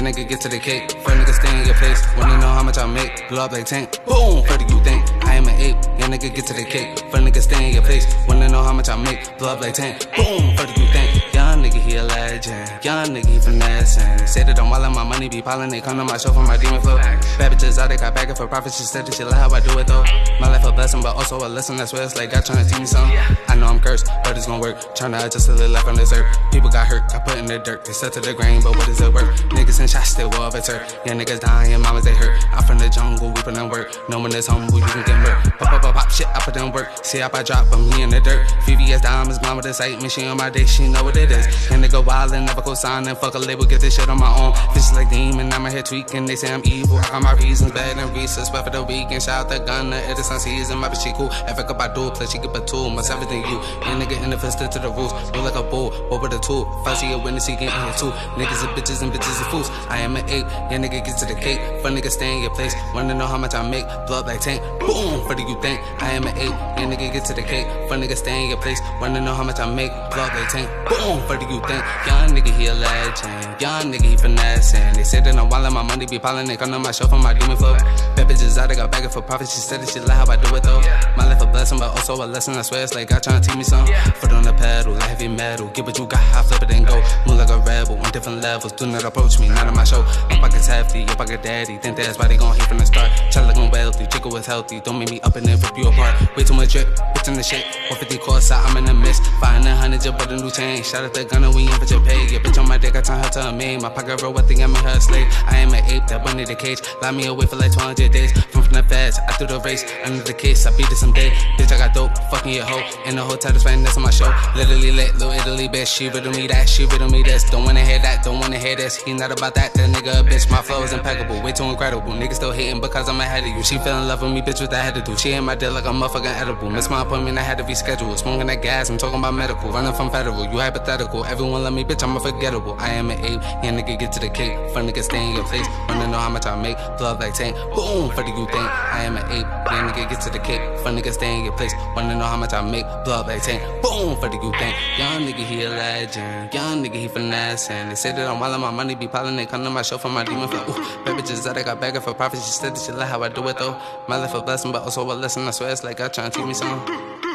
Your nigga get to the cake. For nigga stay in your place. Wanna know how much I make? Blow up like tank. Boom. Further you think I am an ape. Your nigga get to the cake. For nigga stay in your place. Wanna know how much I make? Blow up like tank. Boom. Further you think Young nigga he a legend. Young nigga he finessing. Say that I'm while my money be piling. They come to my show for my demon flow. Bad bitches out they got back for profit. She said that she like how I do it though. My life a blessing, but also a lesson. That's where it's like God trying to teach me something. I know I'm cursed, but it's gonna work. Trying to adjust to live life on this earth. People got hurt, the dirt. They set to the grain, but what does it work? Niggas in shots, still will of turf. Yeah, niggas dying, mamas they hurt. I'm from the jungle, put in work. No one is humble, you can get murked. Pop, pop, pop, pop, shit, I put in work. See how I drop, but me in the dirt. VVS diamonds, mama the site, me she on my day, she know what it is. And nigga wild and never go sign and fuck a label, get this shit on my own. Bitches like demon, I'm here tweaking. They say I'm evil, I got my reasons, bad and reasons. But for the weekend, shout out the gunner, it is on season. My bitch, she cool. Up I do, plus she get a tool, much everything you. And nigga in the fist to the rules, move like a bull, what with a tool. If I see a witness, he get in here too. Niggas are bitches and bitches are fools. I am an ape, yeah, nigga get to the cake. Fun nigga stay in your place, wanna know how much I make? Blow up like tank, boom, what do you think? I am an ape, yeah, nigga get to the cake. Fun nigga stay in your place, wanna know how much I make? Blow up like tank, boom, what do you think? Young nigga, he a legend. Young nigga, he finessing. They say that I'm wildin', my money be piling. They come to my show for my demon flow. Bad bitches out, they got bagging for profit. She said that she like how I do it though. My life a blessing, but also a lesson. I swear it's like God trying to teach me something. Foot on the pedal, like heavy metal. Get what you got, I flip it and go. Move like a rebel on different levels. Do not approach me, not on my show. My pocket's hefty, your pocket daddy. Think that's why they gon' hate from the start. Try looking wealthy, chicken was healthy. Don't make me up and then rip you apart. Way too much drip, bitch in the shit. 150 course I'm in the mist. Five a hundred, just bought a new chain. Shout out the gunner, we ain't for your pay. Your bitch on my dick, I turn her to a maid. My pocket roll, I think I made her slave. I am an ape that bunny the cage. Lock me away for like 200 days. From the feds, I threw the race. Under the case, I beat it someday. Bitch, I got dope, fucking your hoe. In the hotel, that's right next on my show. Literally lit, little Italy bitch. She riddle me that, she riddle me this. Don't wanna hear that, don't wanna hear this. He not about that, that nigga a bitch. My flow is impeccable, way too incredible. Niggas still hating because I'm ahead of you. She fell in love with me, bitch, what I had to do. She ain't my deal like a motherfucking edible. Miss my appointment, I had to reschedule. Smoking that gas, I'm talking about medical. Running from federal, you hypothetical. Everyone love me, bitch, I'm unforgettable. I am an ape, yeah, nigga, get to the cake. Fun nigga, stay in your place. Wanna know how much I make? Blood like tank, boom, for the you think. I am an ape, yeah, nigga, get to the cake. Fun nigga, stay in your place. Wanna know how much I make? Blood like tank, boom, for the you think. Young nigga, he a legend. Young nigga, he finessing. They say that I'm while my money be piling. They come to my show for my demon flow. Bad bitches that I got bagging for profit. She said that she like how I do it though. My life a blessing, but also a lesson. I swear it's like God trying to teach me something.